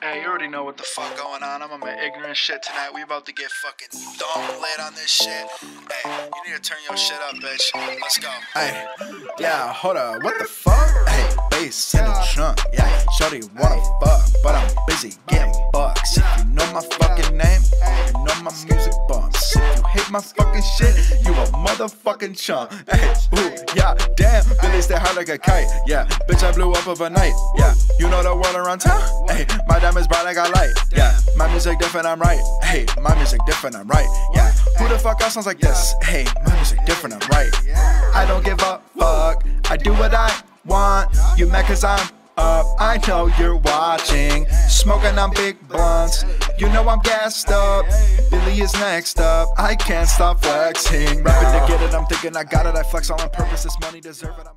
Hey, you already know what the fuck going on. I'm on my ignorant shit tonight. We about to get fucking dumb lit on this shit. Hey, you need to turn your shit up, bitch. Let's go. Hey, yeah, hold up, what the fuck? Hey, bass in the trunk, yeah. Shorty wanna Hate my fucking shit, you a motherfucking chump. Hey, ooh, yeah, damn, Billy stay high like a kite. Yeah, bitch, I blew up overnight. Yeah, you know the world around town. Hey, my diamonds bright like I light. Yeah, my music different, I'm right. Hey, my music different, I'm right. Yeah, who the fuck else sounds like this? Hey, my music different, I'm right. I don't give a fuck. I do what I want. You mad cause I'm up. I know you're watching. Smoking on big blunts. You know I'm gassed up. Billy is next up. I can't stop flexing. Rapping to get it, I'm thinking I got it. I flex all on purpose. This money deserve it. I'm